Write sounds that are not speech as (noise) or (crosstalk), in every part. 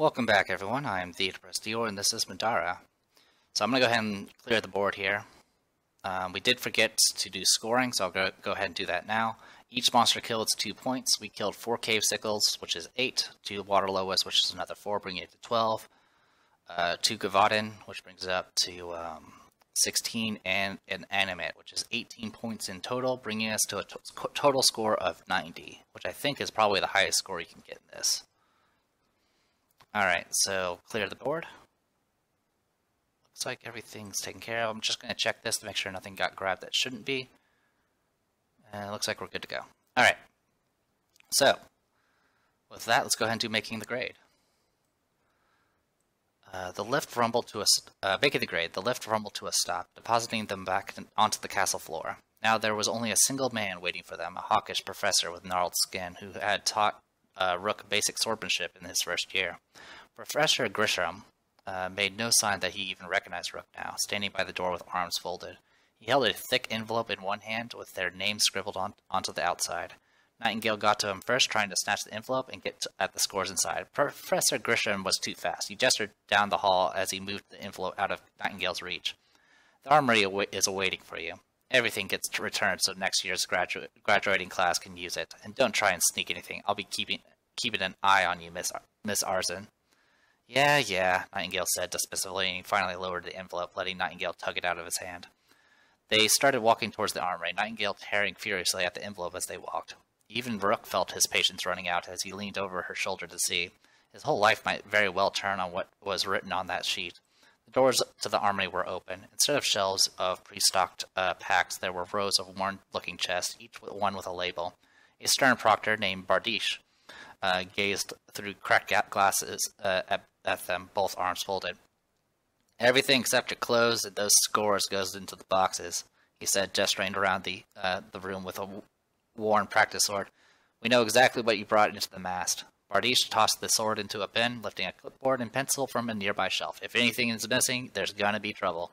Welcome back everyone, I am the Depressed Eeyore and this is Middara. So I'm going to go ahead and clear the board here. Um, we did forget to do scoring, so I'll go, go ahead and do that now. Each monster kill is 2 points. We killed 4 Cave Sickles, which is 8, 2 Water Loas, which is another 4, bringing it to 12, uh, 2 Gavaden, which brings it up to um, 16, and an Animate, which is 18 points in total, bringing us to a total score of 90, which I think is probably the highest score you can get in this. Alright, so clear the board. Looks like everything's taken care of. I'm just going to check this to make sure nothing got grabbed that shouldn't be. And it looks like we're good to go. Alright, so with that, let's go ahead and do making the grade. Uh, the lift rumbled to a uh, making the grade. The lift rumbled to a stop, depositing them back onto the castle floor. Now there was only a single man waiting for them, a hawkish professor with gnarled skin who had taught uh, Rook basic swordsmanship in his first year. Professor Grisham uh, made no sign that he even recognized Rook now, standing by the door with arms folded. He held a thick envelope in one hand with their names scribbled on, onto the outside. Nightingale got to him first, trying to snatch the envelope and get at the scores inside. Professor Grisham was too fast. He gestured down the hall as he moved the envelope out of Nightingale's reach. The armory is awaiting for you. Everything gets returned so next year's gradu graduating class can use it. And don't try and sneak anything. I'll be keeping keeping an eye on you, Miss Ar Miss Arzin. Yeah, yeah, Nightingale said dismissively, and he finally lowered the envelope, letting Nightingale tug it out of his hand. They started walking towards the armory, Nightingale tearing furiously at the envelope as they walked. Even Rook felt his patience running out as he leaned over her shoulder to see. His whole life might very well turn on what was written on that sheet. The doors to the armory were open. Instead of shelves of pre-stocked uh, packs, there were rows of worn-looking chests, each one with a label. A stern proctor named Bardiche uh, gazed through cracked glasses uh, at, at them, both arms folded. Everything except your clothes and those scores goes into the boxes, he said, gesturing around the uh, the room with a worn practice sword. We know exactly what you brought into the mast. Bardiche tossed the sword into a bin, lifting a clipboard and pencil from a nearby shelf. If anything is missing, there's gonna be trouble.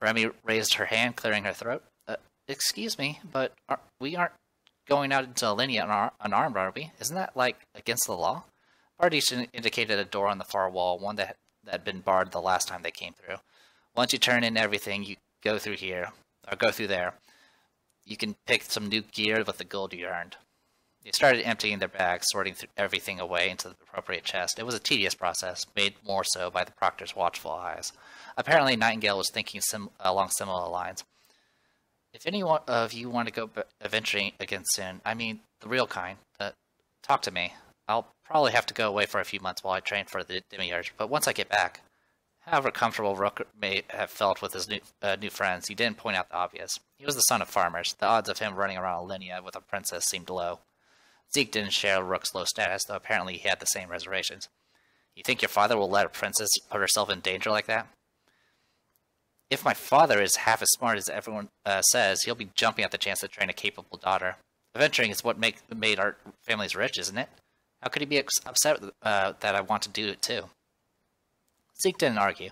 Remy raised her hand, clearing her throat. Uh, excuse me, but are, we aren't going out into Alenia unar unarmed, are we? Isn't that, like, against the law? Bardiche indicated a door on the far wall, one that, that had been barred the last time they came through. Once you turn in everything, you go through here, or go through there. You can pick some new gear with the gold you earned. They started emptying their bags, sorting everything away into the appropriate chest. It was a tedious process, made more so by the proctor's watchful eyes. Apparently, Nightingale was thinking sim along similar lines. If any of you want to go adventuring again soon, I mean the real kind, uh, talk to me. I'll probably have to go away for a few months while I train for the Demiurge, but once I get back, however comfortable Rook may have felt with his new, uh, new friends, he didn't point out the obvious. He was the son of farmers. The odds of him running around Alenia with a princess seemed low. Zeke didn't share Rook's low status, though apparently he had the same reservations. You think your father will let a princess put herself in danger like that? If my father is half as smart as everyone uh, says, he'll be jumping at the chance to train a capable daughter. Adventuring is what make, made our families rich, isn't it? How could he be upset uh, that I want to do it too? Zeke didn't argue.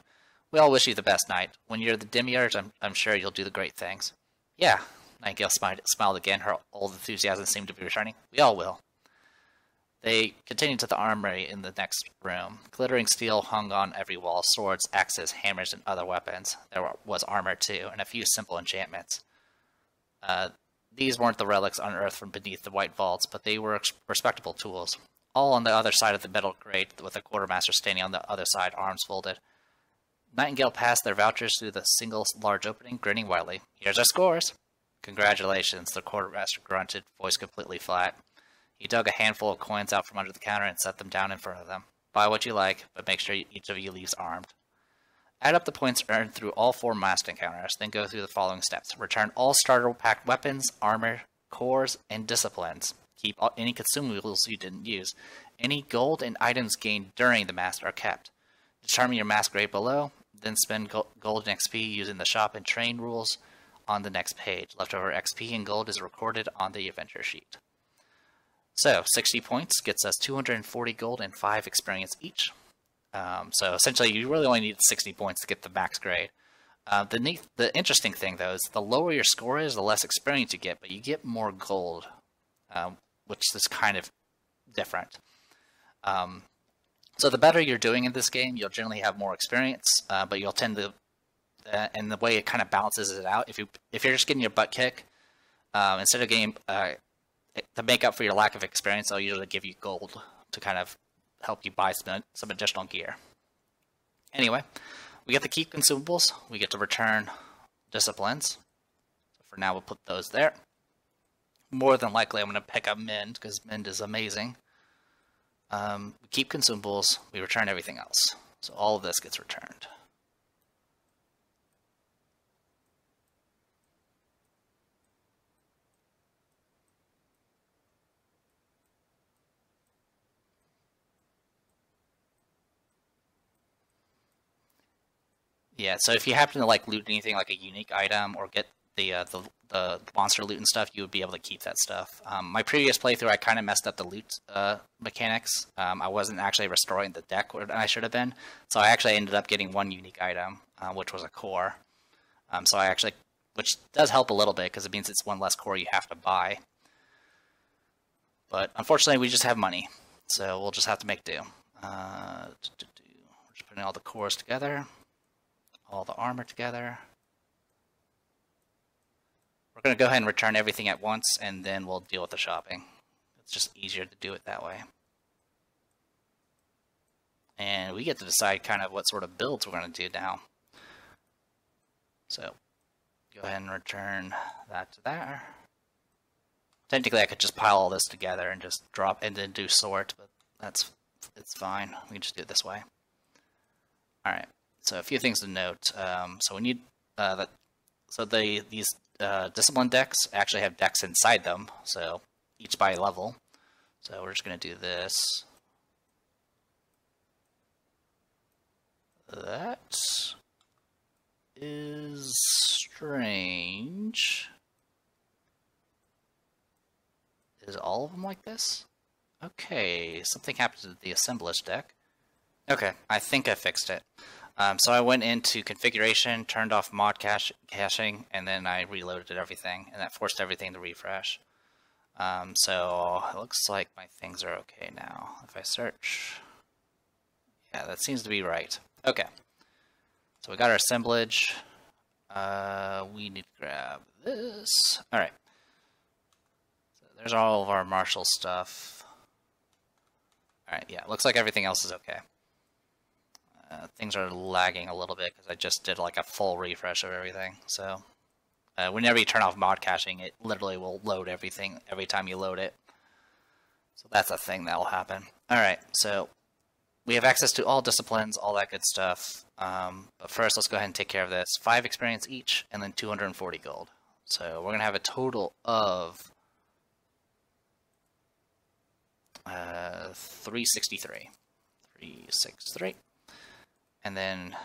We all wish you the best Knight. When you're the demiurge, I'm, I'm sure you'll do the great things. Yeah, Nightingale smiled, smiled again. Her old enthusiasm seemed to be returning. We all will. They continued to the armory in the next room. Glittering steel hung on every wall swords, axes, hammers, and other weapons. There was armor, too, and a few simple enchantments. Uh, these weren't the relics unearthed from beneath the white vaults, but they were respectable tools. All on the other side of the metal grate, with the quartermaster standing on the other side, arms folded. Nightingale passed their vouchers through the single large opening, grinning widely. Here's our scores! Congratulations, the quartermaster grunted, voice completely flat. He dug a handful of coins out from under the counter and set them down in front of them. Buy what you like, but make sure each of you leaves armed. Add up the points earned through all four mast encounters, then go through the following steps. Return all starter pack weapons, armor, cores, and disciplines. Keep all, any consumables you didn't use. Any gold and items gained during the mast are kept. Determine your mast grade below, then spend gold and XP using the shop and train rules on the next page. Leftover XP and gold is recorded on the adventure sheet. So 60 points gets us 240 gold and 5 experience each. Um, so essentially you really only need 60 points to get the max grade. Uh, the neat, the interesting thing though is the lower your score is, the less experience you get, but you get more gold, um, which is kind of different. Um, So the better you're doing in this game, you'll generally have more experience, uh, but you'll tend to, uh, and the way it kind of balances it out. If you if you're just getting your butt kick, um, instead of getting uh, to make up for your lack of experience, they'll usually give you gold to kind of help you buy some some additional gear. Anyway, we get to keep consumables. We get to return disciplines. So for now, we'll put those there. More than likely, I'm going to pick up Mend because Mend is amazing. Um, we keep consumables, we return everything else. So all of this gets returned. Yeah, so if you happen to like loot anything like a unique item or get the uh, the, the monster loot and stuff, you would be able to keep that stuff. Um, my previous playthrough, I kind of messed up the loot uh, mechanics. Um, I wasn't actually restoring the deck where I should have been, so I actually ended up getting one unique item, uh, which was a core. Um, so I actually, which does help a little bit because it means it's one less core you have to buy. But unfortunately, we just have money, so we'll just have to make do. Uh, We're just putting all the cores together, all the armor together. We're going to go ahead and return everything at once, and then we'll deal with the shopping. It's just easier to do it that way. And we get to decide kind of what sort of builds we're going to do now. So, go ahead and return that to there. Technically, I could just pile all this together and just drop and then do sort, but that's it's fine. We can just do it this way. All right. So a few things to note. Um, so we need uh, that. So the these uh, discipline decks actually have decks inside them, so each by level. So we're just going to do this. That is strange. Is all of them like this? Okay, something happened to the assemblage deck. Okay, I think I fixed it. Um, so I went into configuration, turned off mod cache, caching, and then I reloaded everything, and that forced everything to refresh. Um, so it looks like my things are okay now. If I search, yeah, that seems to be right. Okay, so we got our assemblage. Uh, we need to grab this. All right. So there's all of our Marshall stuff. All right, yeah, looks like everything else is okay. Uh, things are lagging a little bit because I just did like a full refresh of everything. So uh, whenever you turn off mod caching, it literally will load everything every time you load it. So that's a thing that will happen. All right, so we have access to all disciplines, all that good stuff. Um, but first, let's go ahead and take care of this. Five experience each, and then 240 gold. So we're gonna have a total of uh, 363. 363 and then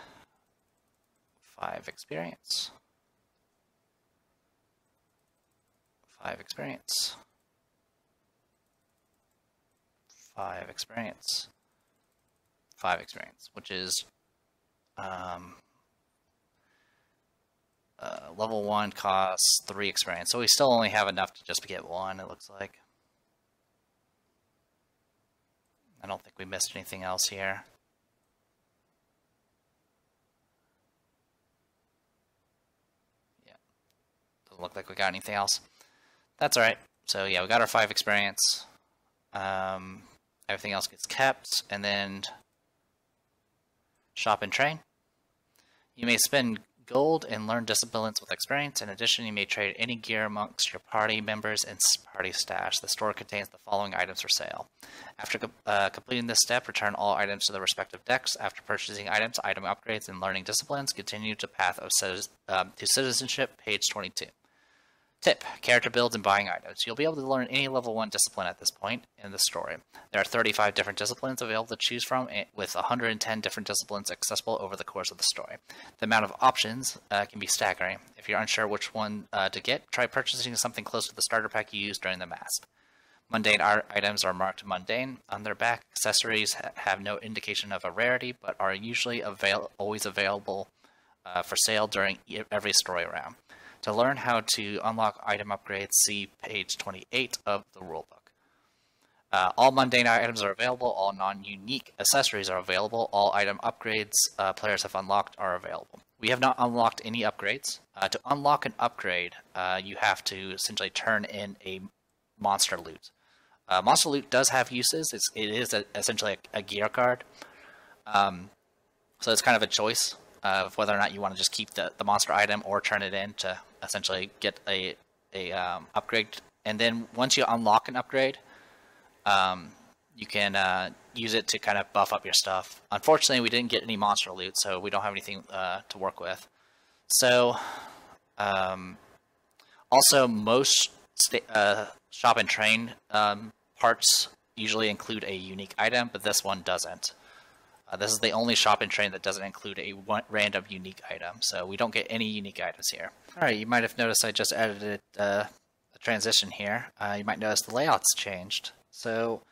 five experience, five experience, five experience, five experience, which is um, uh, level one costs three experience. So we still only have enough to just get one, it looks like. I don't think we missed anything else here. Doesn't look like we got anything else. That's alright. So yeah, we got our five experience. Um, everything else gets kept, and then shop and train. You may spend gold and learn disciplines with experience. In addition, you may trade any gear amongst your party members and party stash. The store contains the following items for sale. After uh, completing this step, return all items to the respective decks. After purchasing items, item upgrades, and learning disciplines, continue to path of um, to citizenship, page 22. Tip, character builds and buying items. You'll be able to learn any level 1 discipline at this point in the story. There are 35 different disciplines available to choose from, eh, with 110 different disciplines accessible over the course of the story. The amount of options uh, can be staggering. If you're unsure which one uh, to get, try purchasing something close to the starter pack you used during the mast. Mundane items are marked mundane. On their back, accessories ha have no indication of a rarity, but are usually avail always available uh, for sale during every story round. To learn how to unlock item upgrades, see page 28 of the rulebook. Uh, all mundane items are available. All non-unique accessories are available. All item upgrades uh, players have unlocked are available. We have not unlocked any upgrades. Uh, to unlock an upgrade, uh, you have to essentially turn in a monster loot. Uh, monster loot does have uses. It's, it is a, essentially a, a, gear card. Um, so it's kind of a choice of whether or not you want to just keep the, the monster item or turn it in to essentially get a, a um, upgrade. And then once you unlock an upgrade, um, you can uh, use it to kind of buff up your stuff. Unfortunately, we didn't get any monster loot, so we don't have anything uh, to work with. So, um, also most uh, shop and train um, parts usually include a unique item, but this one doesn't. Uh, this is the only shop and train that doesn't include a one, random unique item, so we don't get any unique items here. Alright, you might have noticed I just edited uh, a transition here. Uh, you might notice the layout's changed. So,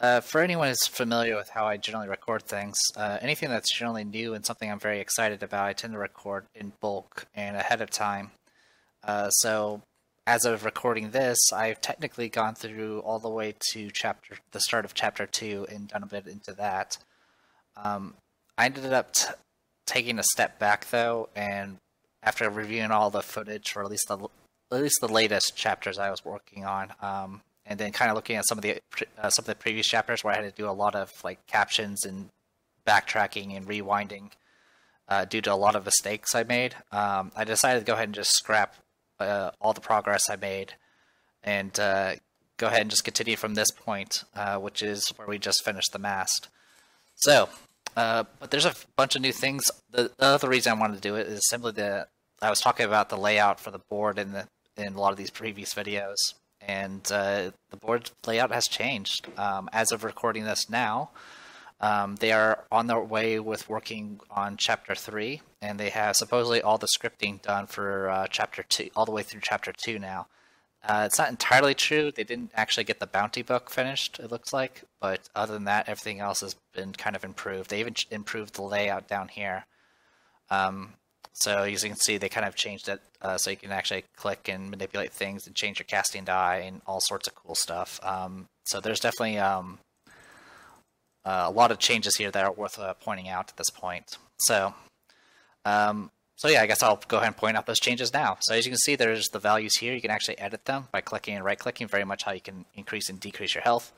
uh, for anyone who's familiar with how I generally record things, uh, anything that's generally new and something I'm very excited about, I tend to record in bulk and ahead of time. Uh, so, as of recording this, I've technically gone through all the way to chapter, the start of chapter two, and done a bit into that. Um, I ended up taking a step back though, and after reviewing all the footage, or at least the at least the latest chapters I was working on, um, and then kind of looking at some of the uh, some of the previous chapters where I had to do a lot of like captions and backtracking and rewinding uh, due to a lot of mistakes I made. Um, I decided to go ahead and just scrap uh, all the progress I made and uh, go ahead and just continue from this point, uh, which is where we just finished the mast. So, uh, but there's a bunch of new things. The, the, other reason I wanted to do it is simply that I was talking about the layout for the board in the in a lot of these previous videos, and uh, the board layout has changed. Um, as of recording this now, um, they are on their way with working on chapter three, and they have supposedly all the scripting done for uh, chapter two, all the way through chapter two now. Uh, it's not entirely true. They didn't actually get the bounty book finished, it looks like. But other than that, everything else has been kind of improved. They even improved the layout down here. Um, so as you can see, they kind of changed it uh, so you can actually click and manipulate things and change your casting die and all sorts of cool stuff. Um, so there's definitely um, uh, a lot of changes here that are worth uh, pointing out at this point. So um, so yeah, I guess I'll go ahead and point out those changes now. So as you can see, there's the values here. You can actually edit them by clicking and right-clicking, very much how you can increase and decrease your health.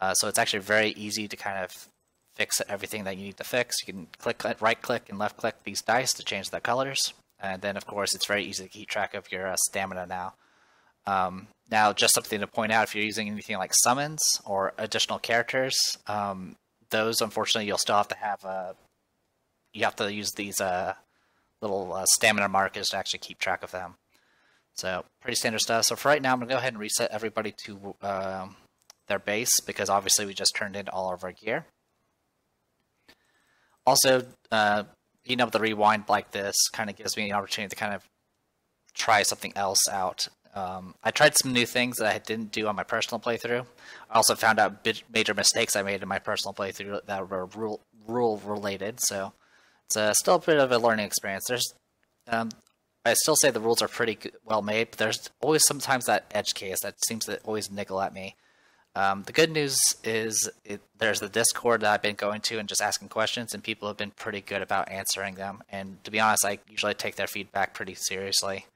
Uh, so it's actually very easy to kind of fix everything that you need to fix. You can click, right-click, and left-click these dice to change the colors. And then, of course, it's very easy to keep track of your uh, stamina now. Um, now, just something to point out, if you're using anything like summons or additional characters, um, those, unfortunately, you'll still have to have, uh, you have to use these uh, little uh, stamina markers to actually keep track of them. So pretty standard stuff. So for right now, I'm going to go ahead and reset everybody to um, their base because obviously we just turned in all of our gear. Also, uh, being able to rewind like this kind of gives me an opportunity to kind of try something else out. Um, I tried some new things that I didn't do on my personal playthrough. I also found out major mistakes I made in my personal playthrough that were rule, rule related. So it's uh, still a bit of a learning experience. There's, um, I still say the rules are pretty well made, but there's always sometimes that edge case that seems to always niggle at me. Um, the good news is it, there's the Discord that I've been going to and just asking questions, and people have been pretty good about answering them. And to be honest, I usually take their feedback pretty seriously,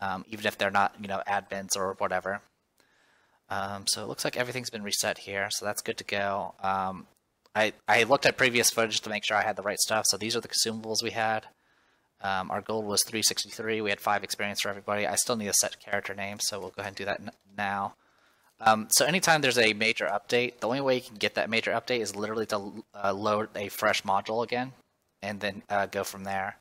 um, even if they're not, you know, admins or whatever. Um, so it looks like everything's been reset here, so that's good to go. I, I looked at previous footage to make sure I had the right stuff. So these are the consumables we had. Um, our gold was 363. We had five experience for everybody. I still need a set character name, so we'll go ahead and do that now. Um, so anytime there's a major update, the only way you can get that major update is literally to uh, load a fresh module again, and then uh, go from there.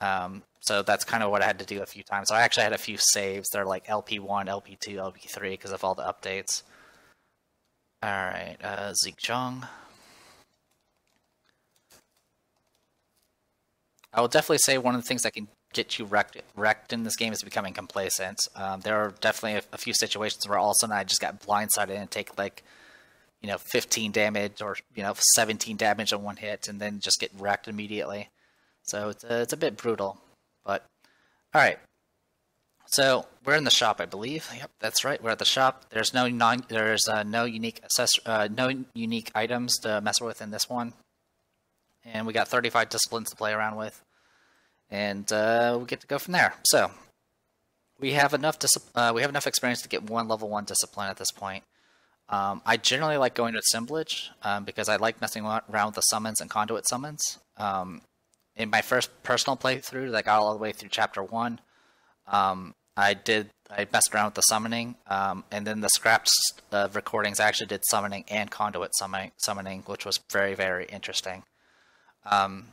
Um, so that's kind of what I had to do a few times. So I actually had a few saves. They're like LP1, LP2, LP3 because of all the updates. Alright, uh, Zeke I will definitely say one of the things that can get you wrecked, wrecked in this game is becoming complacent. Um, there are definitely a, a, few situations where all of a sudden I just got blindsided and take like, you know, 15 damage or, you know, 17 damage on one hit and then just get wrecked immediately. So it's a, it's a bit brutal. But, alright. So we're in the shop, I believe. Yep, that's right. We're at the shop. There's no non. There's uh, no unique access. Uh, no unique items to mess with in this one, and we got 35 disciplines to play around with, and uh, we get to go from there. So we have enough. Dis- uh, we have enough experience to get one level one discipline at this point. Um, I generally like going to assemblage um, because I like messing around with the summons and conduit summons. Um, in my first personal playthrough, that got all the way through chapter one. Um, I did. I messed around with the summoning, um, and then the scraps uh, recordings. I actually did summoning and conduit summoning, summoning which was very, very interesting. Um,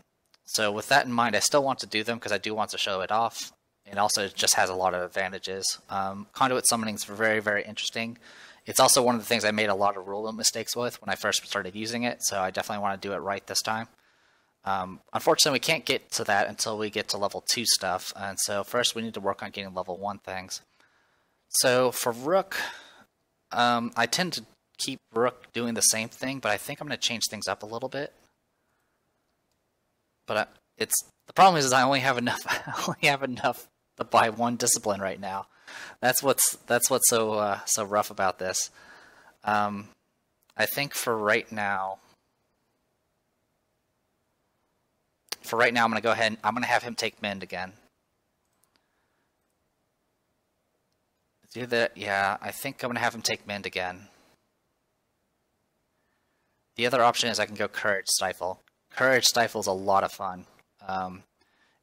so with that in mind, I still want to do them because I do want to show it off. and also, it just has a lot of advantages. Um, conduit summoning is very, very interesting. It's also one of the things I made a lot of rule mistakes with when I first started using it, so I definitely want to do it right this time. Um, unfortunately, we can't get to that until we get to level 2 stuff, and so first we need to work on getting level 1 things. So for Rook, um, I tend to keep Rook doing the same thing, but I think I'm going to change things up a little bit. But I, it's the problem is, is I only have enough. (laughs) I only have enough to buy one discipline right now. That's what's that's what's so uh, so rough about this. Um, I think for right now, for right now, I'm going to go ahead and I'm going to have him take Mend again. Do that, yeah, I think I'm going to have him take Mend again. The other option is I can go Courage Stifle. Courage Stifle is a lot of fun. Um,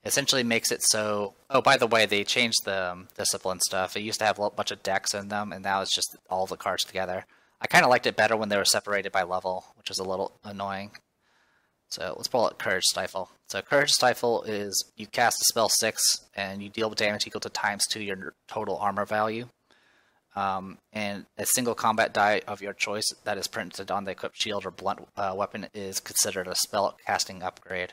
essentially makes it so... Oh, by the way, they changed the um, discipline stuff. It used to have a bunch of decks in them, and now it's just all the cards together. I kind of liked it better when they were separated by level, which was a little annoying. So let's pull out Courage Stifle. So Courage Stifle is you cast a spell 6 and you deal damage equal to times 2 your total armor value. Um, and a single combat die of your choice that is printed on the equipped shield or blunt uh, weapon is considered a spell casting upgrade.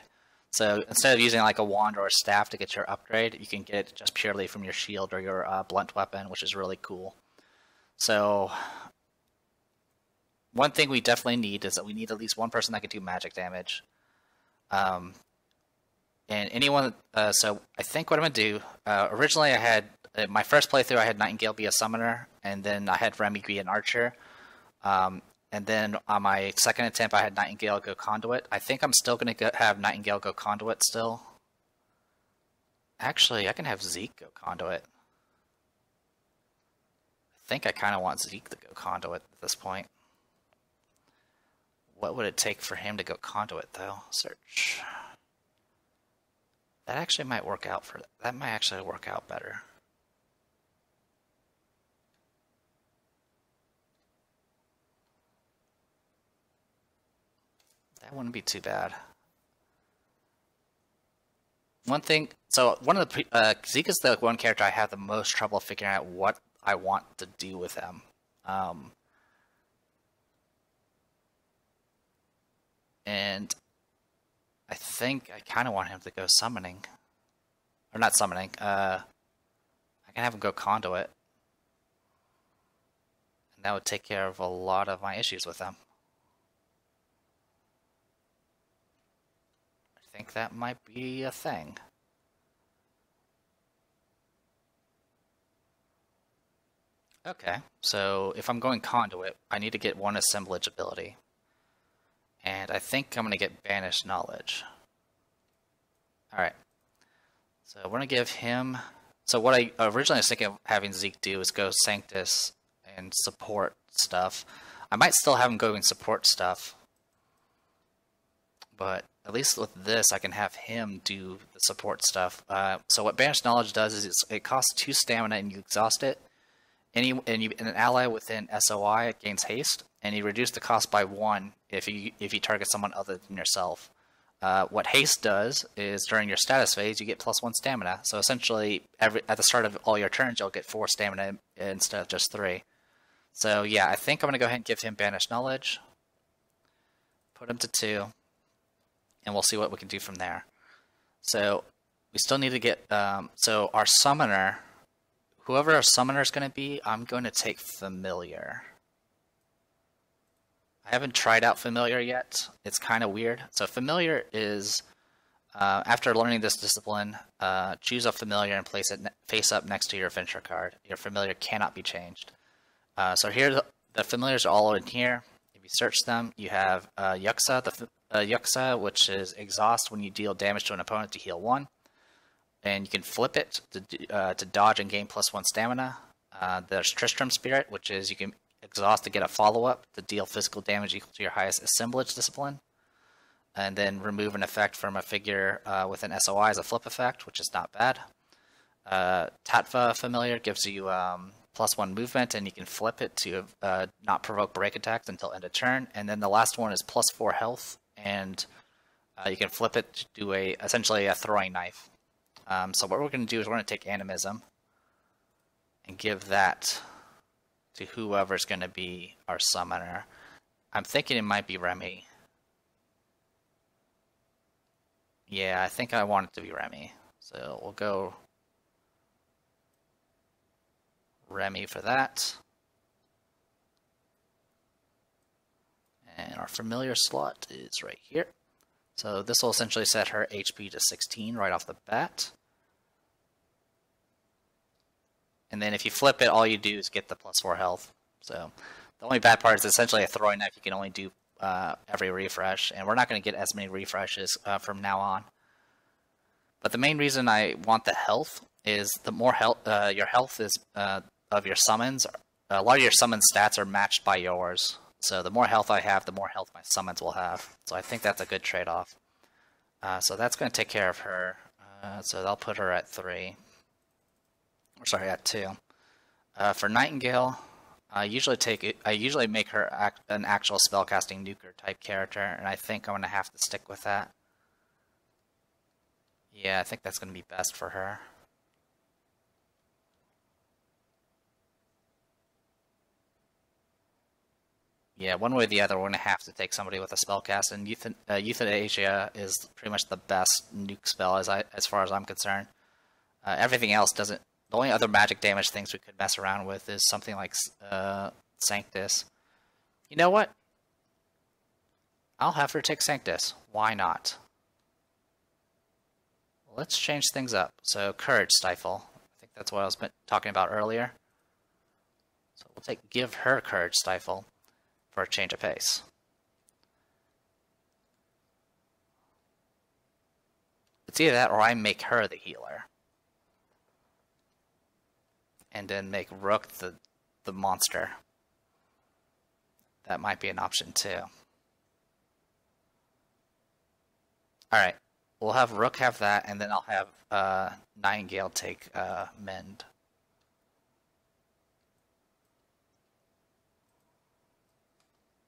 So instead of using like a wand or a staff to get your upgrade, you can get it just purely from your shield or your uh, blunt weapon, which is really cool. So one thing we definitely need is that we need at least one person that can do magic damage. Um, and anyone, uh, so I think what I'm to do, uh, originally I had, uh, my first playthrough I had Nightingale be a summoner, and then I had Remy be an archer. Um, and then on my second attempt I had Nightingale go conduit. I think I'm still going to have Nightingale go conduit still. Actually, I can have Zeke go conduit. I think I kind of want Zeke to go conduit at this point. What would it take for him to go conduit, though? Search. That actually might work out for... That might actually work out better. That wouldn't be too bad. One thing... So, one of the... Uh, Zeke is the one character I have the most trouble figuring out what I want to do with him. Um, And I think I kind of want him to go summoning. Or not summoning. Uh, I can have him go conduit. And that would take care of a lot of my issues with them. I think that might be a thing. Okay, so if I'm going conduit, I need to get one assemblage ability. And I think I'm going to get Banished Knowledge. Alright. So we're going to give him... So what I originally was thinking of having Zeke do is go Sanctus and support stuff. I might still have him go and support stuff. But at least with this, I can have him do the support stuff. Uh, so what Banished Knowledge does is it costs 2 stamina and you exhaust it. Any and, you, and an ally within SOI gains haste, and you reduce the cost by one if you if you target someone other than yourself. Uh, what haste does is during your status phase you get plus one stamina. So essentially, every at the start of all your turns you'll get four stamina instead of just three. So yeah, I think I'm gonna go ahead and give him banished knowledge. Put him to two, and we'll see what we can do from there. So we still need to get um, so our summoner whoever our summoner is to be, I'm going to take familiar. I haven't tried out familiar yet. It's kind of weird. So familiar is Uh, after learning this discipline, uh, choose a familiar and place it face up next to your adventure card. Your familiar cannot be changed. Uh, so here, the, the, familiars are all in here. If you search them, you have uh, Yuxa, the uh, Yuxa, which is exhaust when you deal damage to an opponent to heal one, and you can flip it to uh, to dodge and gain plus one stamina. there's Tristram Spirit, which is you can exhaust to get a follow up to deal physical damage equal to your highest assemblage discipline and then remove an effect from a figure uh, with an SOI as a flip effect, which is not bad. Uh, Tatva Familiar gives you um, plus one movement, and you can flip it to uh, not provoke break attacks until end of turn. And then the last one is plus four health, and uh, you can flip it to do a essentially a throwing knife. Um, so what we're going to do is we're going to take Animism and give that to whoever's going to be our summoner. I'm thinking it might be Remy. Yeah, I think I want it to be Remy. So we'll go Remy for that. And our familiar slot is right here. So this will essentially set her HP to 16 right off the bat. And then if you flip it, all you do is get the plus 4 health. So the only bad part is essentially a throwing knife you can only do uh, every refresh, and we're not going to get as many refreshes uh, from now on. But the main reason I want the health is the more health uh, your health is uh, of your summons. A lot of your summon stats are matched by yours. So the more health I have, the more health my summons will have. So I think that's a good trade-off. Uh, so that's going to take care of her. Uh, so I'll put her at three. Or sorry, at two. for Nightingale, I usually take I usually make her act, an actual spellcasting nuker type character, and I think I'm gonna have to stick with that. Yeah, I think that's gonna be best for her. Yeah, one way or the other, we're gonna have to take somebody with a spellcast, and Euthan uh, Euthanasia is pretty much the best nuke spell as I as far as I'm concerned. Uh, everything else doesn't the only other magic damage things we could mess around with is something like uh, Sanctus. You know what? I'll have her take Sanctus. Why not? Let's change things up. So, Courage Stifle. I think that's what I was talking about earlier. So we'll take give her Courage Stifle for a change of pace. It's either that or I make her the healer and then make Rook the, the monster. That might be an option too. Alright, we'll have Rook have that, and then I'll have uh, Nightingale take uh, Mend.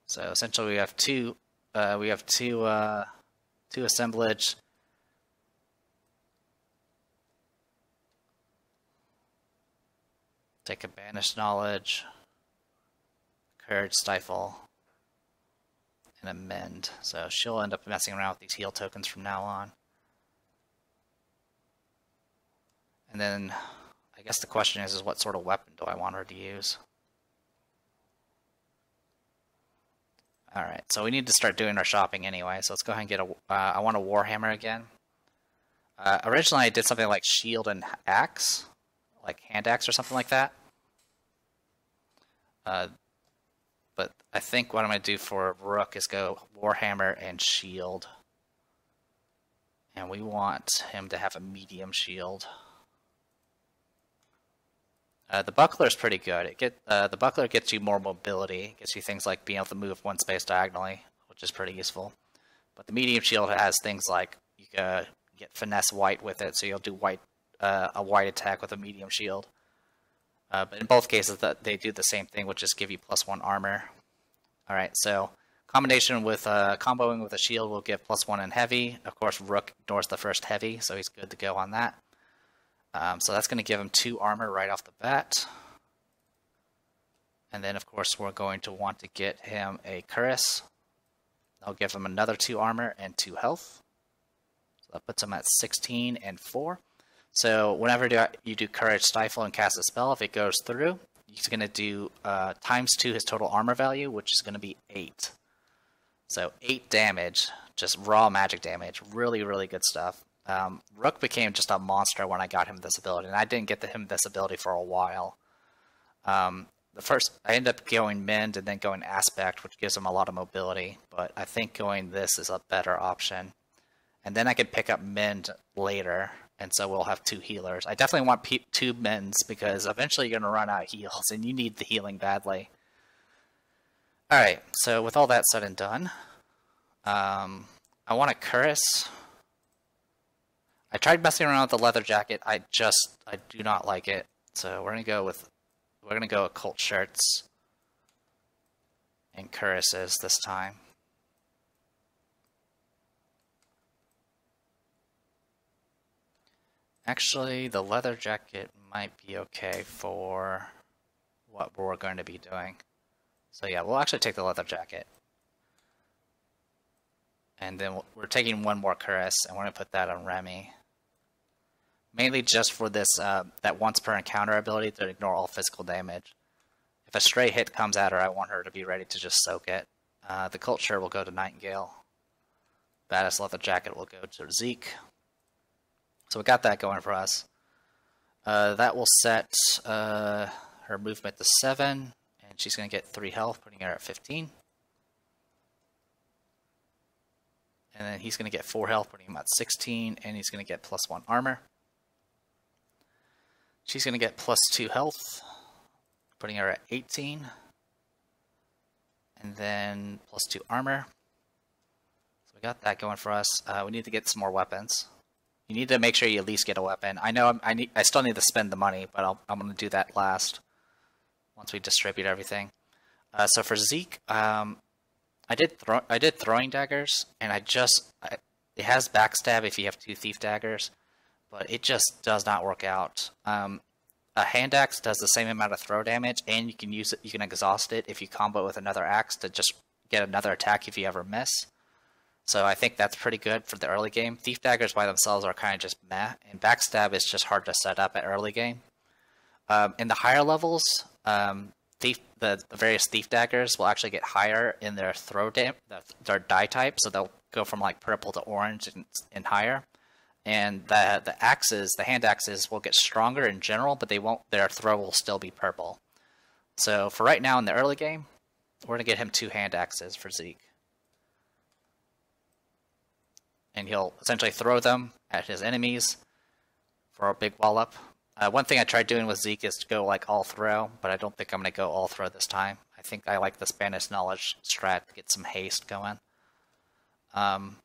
So essentially we have two, uh, we have two, uh, two assemblage, Take a Banish Knowledge, Courage Stifle, and Amend. So she'll end up messing around with these heal tokens from now on. And then I guess the question is, is what sort of weapon do I want her to use? Alright, so we need to start doing our shopping anyway, so let's go ahead and get a. Uh, I want a Warhammer again. Uh, originally I did something like Shield and Axe, like hand axe or something like that. Uh, but I think what I'm going to do for Rook is go Warhammer and Shield. And we want him to have a medium shield. Uh, the buckler is pretty good. It get uh, the buckler gets you more mobility. It gets you things like being able to move one space diagonally, which is pretty useful. But the medium shield has things like you can get finesse white with it, so you'll do white uh, a white attack with a medium shield. Uh, but in both cases, that they do the same thing, which is give you plus one armor. All right, so combination with uh, comboing with a shield will give plus one in heavy. Of course, Rook ignores the first heavy, so he's good to go on that. Um, so that's going to give him two armor right off the bat. And then, of course, we're going to want to get him a Cuirass. I'll give him another two armor and two health. So that puts him at 16 and 4. So whenever you do Courage Stifle and cast a spell, if it goes through, he's going to do uh, times 2 his total armor value, which is going to be 8. So 8 damage, just raw magic damage. Really, really good stuff. Um, Rook became just a monster when I got him this ability, and I didn't get him this ability for a while. Um, the first, I ended up going Mend and then going Aspect, which gives him a lot of mobility, but I think going this is a better option. And then I could pick up Mend later, and so we'll have two healers. I definitely want two Mends because eventually you're going to run out of heals, and you need the healing badly. Alright, so with all that said and done, um, I want a Cuirass. I tried messing around with the leather jacket. I just, I do not like it. So we're going to go with, we're to go with Cult Shirts and Cuirasses this time. Actually, the leather jacket might be okay for what we're going to be doing. So yeah, we'll actually take the leather jacket. And then we're taking one more Cuirass, and we're going to put that on Remy mainly just for this uh, that once per encounter ability to ignore all physical damage. If a stray hit comes at her, I want her to be ready to just soak it. Uh, the culture will go to Nightingale. Badass Leather Jacket will go to Zeke. So we got that going for us. Uh, that will set uh, her movement to 7, and she's going to get 3 health, putting her at 15. And then he's going to get 4 health, putting him at 16, and he's going to get plus 1 armor. She's going to get plus 2 health, putting her at 18. And then plus 2 armor. So we got that going for us. Uh, we need to get some more weapons. You need to make sure you at least get a weapon. I know I'm, i need, I still need to spend the money, but i am going to do that last once we distribute everything. Uh, so for Zeke, um, I did throw, I did throwing daggers, and I just I, it has backstab if you have two thief daggers but it just does not work out. Um, a hand axe does the same amount of throw damage, and you can use it. You can exhaust it if you combo it with another axe to just get another attack if you ever miss. So I think that's pretty good for the early game. Thief daggers by themselves are kind of just meh, and backstab is just hard to set up at early game. Um, in the higher levels, um, thief the, the, various thief daggers will actually get higher in their throw dam their die type, so they'll go from like purple to orange and, and higher and the the axes, the hand axes, will get stronger in general, but they won't. Their throw will still be purple. So for right now in the early game, we're gonna get him two hand axes for Zeke, and he'll essentially throw them at his enemies for a big wallop. Uh, one thing I tried doing with Zeke is to go like all throw, but I don't think I'm gonna go all throw this time. I think I like the Banish knowledge strat to get some haste going. Um,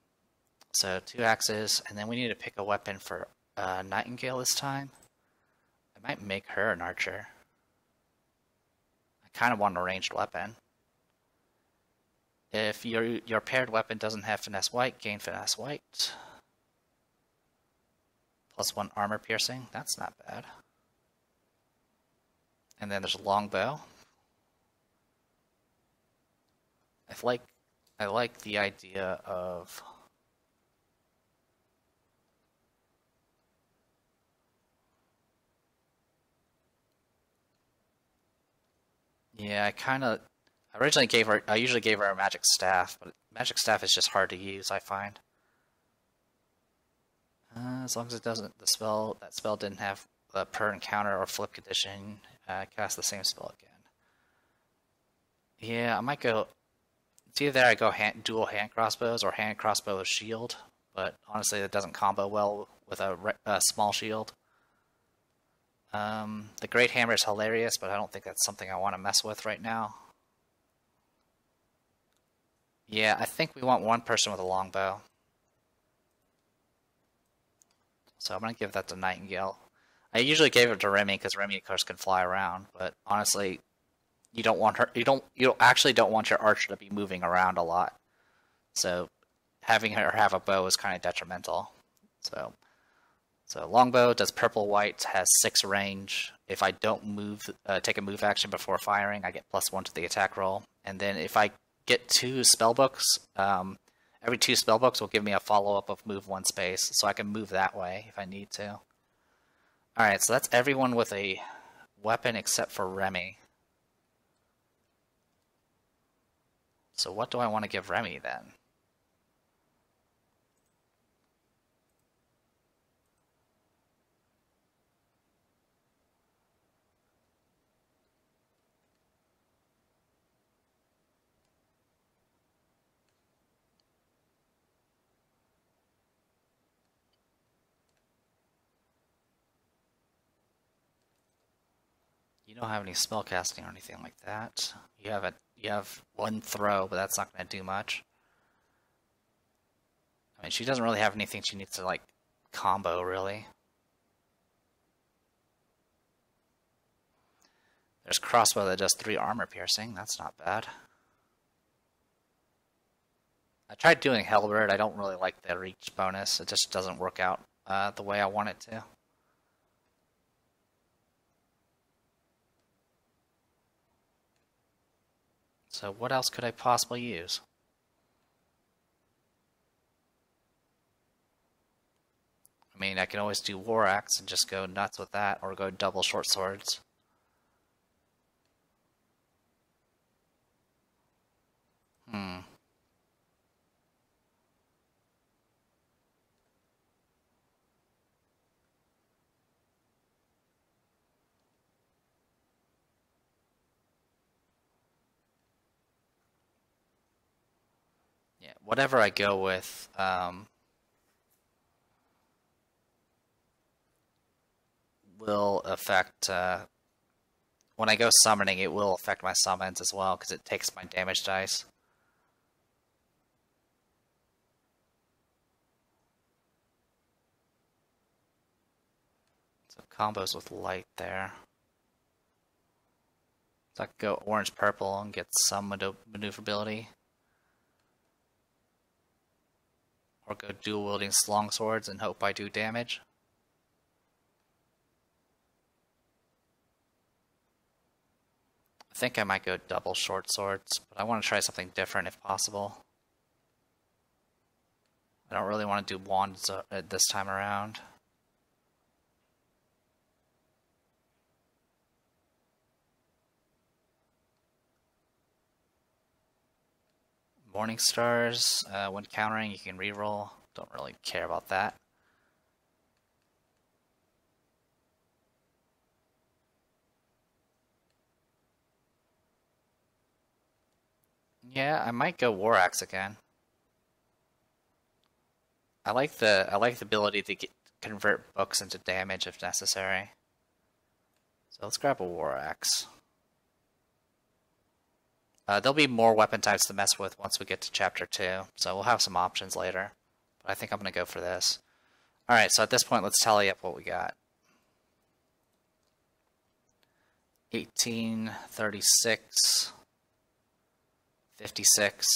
so two axes, and then we need to pick a weapon for uh, Nightingale this time. I might make her an archer. I kind of want a ranged weapon. If your your paired weapon doesn't have finesse white, gain finesse white. Plus one armor piercing. That's not bad. And then there's a longbow. I like I like the idea of Yeah, I kind of originally gave her. I usually gave her a magic staff, but magic staff is just hard to use. I find. Uh, as long as it doesn't, the spell that spell didn't have a per encounter or flip condition, uh, cast the same spell again. Yeah, I might go. It's either I go hand, dual hand crossbows or hand crossbow with shield, but honestly, it doesn't combo well with a, a small shield. Um, the Great Hammer is hilarious, but I don't think that's something I want to mess with right now. Yeah, I think we want one person with a longbow. So I'm going to give that to Nightingale. I usually gave it to Remy because Remy, of course, can fly around. But honestly, you don't want her. You don't. You actually don't want your archer to be moving around a lot. So having her have a bow is kind of detrimental. So so longbow does purple white, has six range. If I don't move, uh, take a move action before firing, I get plus one to the attack roll. And then if I get two spell books, um, every two spell books will give me a follow up of move one space, so I can move that way if I need to. Alright, so that's everyone with a weapon except for Remy. So what do I want to give Remy then? You don't have any spell casting or anything like that. You have a you have one throw, but that's not going to do much. I mean, she doesn't really have anything she needs to like combo really. There's crossbow that does three armor piercing. That's not bad. I tried doing Halberd. I don't really like the reach bonus. It just doesn't work out uh, the way I want it to. So what else could I possibly use? I mean, I can always do War Axe and just go nuts with that, or go double short swords. Hmm. Yeah, whatever I go with, um, will affect, uh, when I go summoning, it will affect my summons as well, because it takes my damage dice. So combos with light there. So I can go orange-purple and get some maneuverability. Or go dual wielding long swords and hope I do damage. I think I might go double short swords, but I want to try something different if possible. I don't really want to do wands uh, this time around. Morning Stars, uh, when countering, you can reroll. Don't really care about that. Yeah, I might go War Axe again. I like the I like the ability to get, convert books into damage if necessary. So let's grab a War Axe. Uh, there'll be more weapon types to mess with once we get to chapter 2, so we'll have some options later. But I think I'm going to go for this. Alright, so at this point, let's tally up what we got. 18, 36, 56,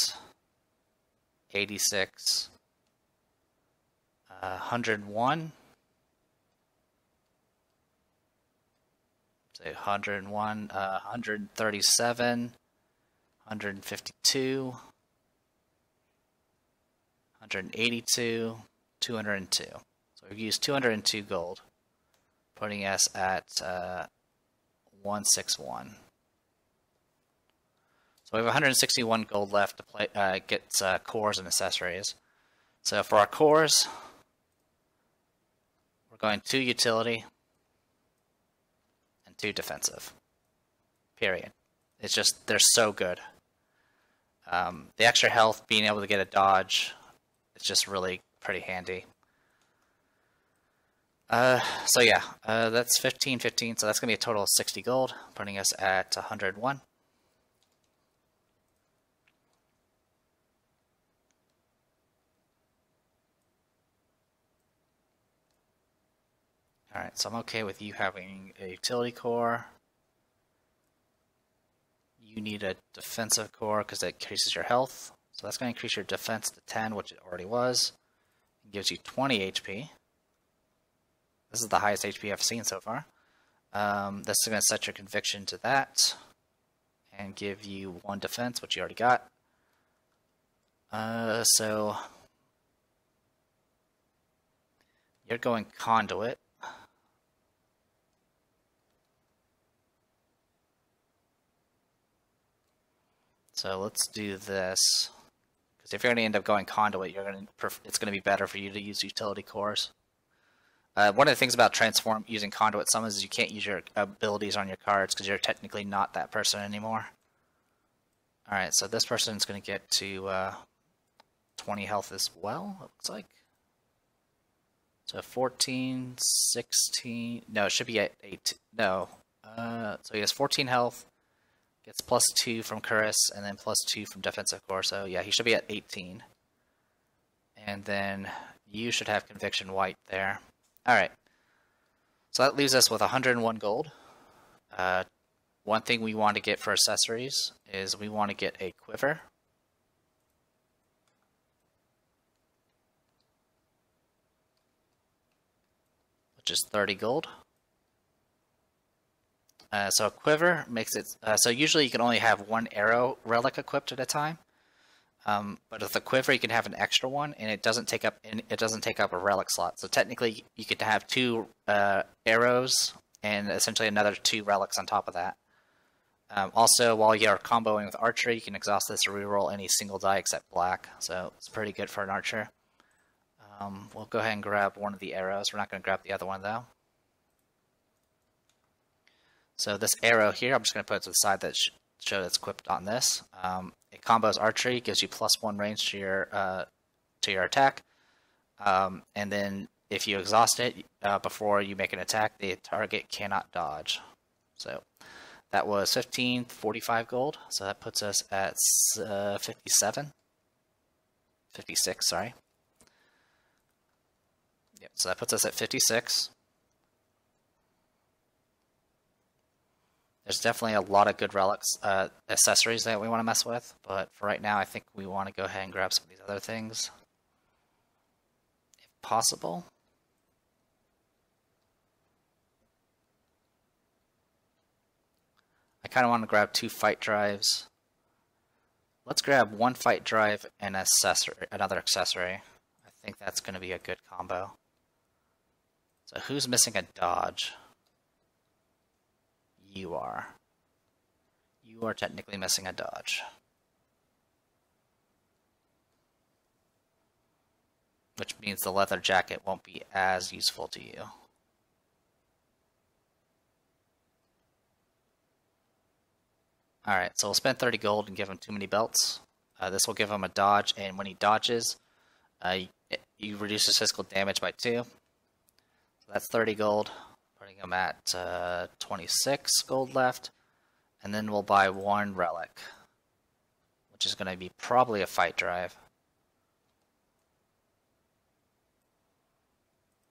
86, uh, 101, say 101, uh, 137, 152, 182, 202. So we've used 202 gold, putting us at uh, 161. So we have 161 gold left to play, uh, get uh, cores and accessories. So for our cores, we're going two utility and two defensive. Period. It's just, they're so good. Um, the extra health, being able to get a dodge, it's just really pretty handy. Uh, so yeah, uh, that's 15, 15, so that's going to be a total of 60 gold, putting us at 101. Alright, so I'm okay with you having a utility core you need a defensive core because it increases your health. So that's going to increase your defense to 10, which it already was. It gives you 20 HP. This is the highest HP I've seen so far. Um, that's going to set your conviction to that and give you one defense, which you already got. Uh, so you're going conduit. So let's do this. Because if you're going to end up going conduit, you're going to it's going to be better for you to use utility cores. Uh, one of the things about transform using conduit summons is you can't use your abilities on your cards because you're technically not that person anymore. Alright, so this person is going to get to uh, 20 health as well, it looks like. So 14, 16, no, it should be at 8, no. Uh, so he has 14 health, gets plus 2 from Cuirass, and then plus 2 from defensive core, so yeah, he should be at 18. And then you should have conviction white there. Alright, so that leaves us with 101 gold. Uh, one thing we want to get for accessories is we want to get a quiver. Which is 30 gold. Uh, so a quiver makes it, uh, so usually you can only have one arrow relic equipped at a time. Um, but with a quiver, you can have an extra one, and it doesn't take up it doesn't take up a relic slot. So technically, you could have two uh, arrows and essentially another two relics on top of that. Um, also, while you're comboing with archer, you can exhaust this to reroll any single die except black, so it's pretty good for an archer. Um, we'll go ahead and grab one of the arrows. We're not going to grab the other one, though. So this arrow here, I'm just going to put it to the side that sh show that's equipped on this. Um, it combos archery, gives you plus one range to your uh, to your attack, um, and then if you exhaust it uh, before you make an attack, the target cannot dodge. So that was 15, 45 gold. So that puts us at uh, 57. 56, sorry. Yep, so that puts us at 56. There's definitely a lot of good relics, uh, accessories that we want to mess with, but for right now, I think we want to go ahead and grab some of these other things, if possible. I kind of want to grab two fight drives. Let's grab one fight drive and accessory, another accessory. I think that's going to be a good combo. So who's missing a dodge? You are. You are technically missing a dodge. Which means the leather jacket won't be as useful to you. Alright, so we'll spend 30 gold and give him too many belts. Uh, this will give him a dodge, and when he dodges, uh, you reduce his physical damage by 2. So that's 30 gold, him at uh, 26 gold left. And then we'll buy one relic, which is going to be probably a fight drive.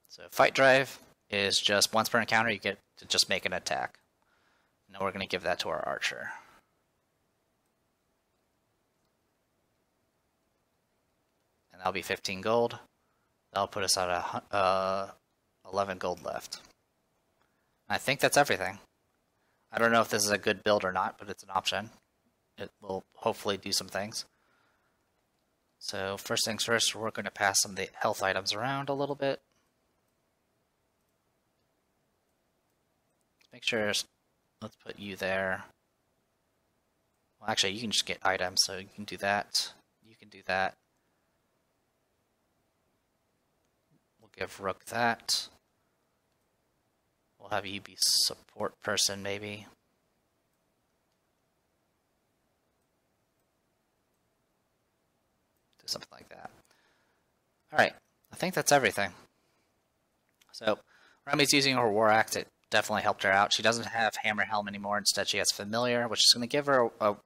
So fight drive is just once per encounter you get to just make an attack. Now we're going to give that to our archer. And that'll be 15 gold. That'll put us at a, uh, 11 gold left. I think that's everything. I don't know if this is a good build or not, but it's an option. It will hopefully do some things. So first things first, we're going to pass some of the health items around a little bit. Make sure, let's put you there. Well, actually, you can just get items, so you can do that. You can do that. We'll give Rook that. We'll have you be support person, maybe. Do something like that. Alright, I think that's everything. So, Remy's using her War Axe. It definitely helped her out. She doesn't have Hammer Helm anymore. Instead, she has Familiar, which is going to give her a, a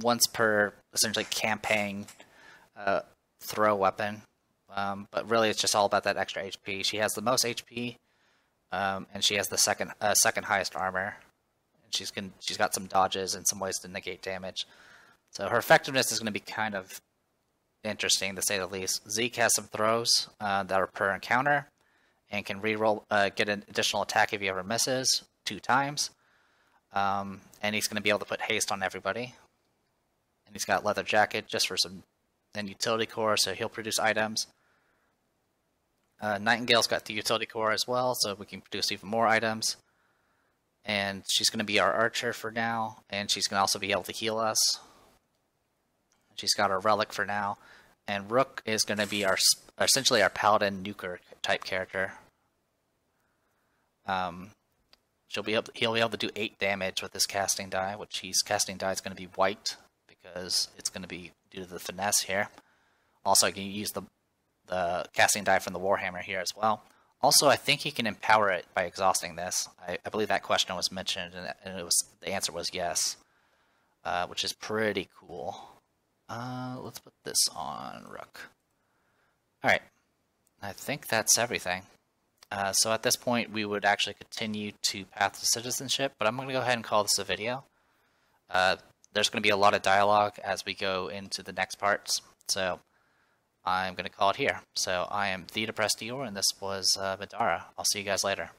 once per, essentially, campaign uh, throw weapon um, but really, it's just all about that extra HP. She has the most HP, um, and she has the second uh, second highest armor. And she's can she's got some dodges and some ways to negate damage. So her effectiveness is going to be kind of interesting to say the least. Zeke has some throws uh, that are per encounter, and can reroll uh, get an additional attack if he ever misses two times. Um, and he's going to be able to put haste on everybody. And he's got leather jacket just for some then utility core, so he'll produce items. Uh, Nightingale's got the utility core as well, so we can produce even more items. And she's going to be our archer for now, and she's going to also be able to heal us. She's got a relic for now, and Rook is going to be our essentially our paladin nuker type character. Um, she'll be able, he'll be able to do eight damage with this casting die, which his casting die is going to be white because it's going to be due to the finesse here. Also, I can use the the casting die from the Warhammer here as well. Also, I think he can empower it by exhausting this. I, I believe that question was mentioned, and, and, it was the answer was yes, uh, which is pretty cool. Uh, let's put this on Rook. All right, I think that's everything. Uh, so at this point, we would actually continue to Path to Citizenship, but I'm going to go ahead and call this a video. Uh, there's going to be a lot of dialogue as we go into the next parts, so I'm going to call it here. So I am The Depressed Eeyore, and this was uh, Middara. I'll see you guys later.